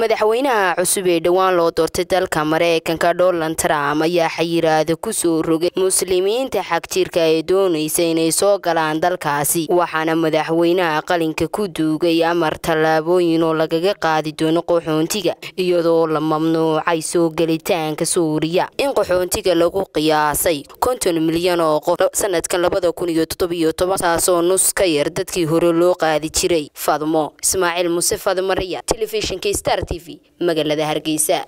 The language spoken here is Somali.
madaxweynaha cusub ee dhowaan loo doortay dalka mareykanka donald trump ayaa xayiraada ku soo rogay muslimiinta xagjirka ee doonaysa inay soo galaan dalkaasi waxaana madaxweynaha qalinka ku duugay amar tallaabooyin oo lagaga qaadi doono qaxoontiga iyadoo la mamnuucay soo gelitaanka suuriya in qaxoontiga lagu qiyaasay konton milyan oo qof sanadkan labada kun iyo toddobiyo toban taasoo nus ka yar dadkii hore loo qaadi jiray. Fadmo ismaaciil muse fadmariya telefishinka star t v magaalada hargeysa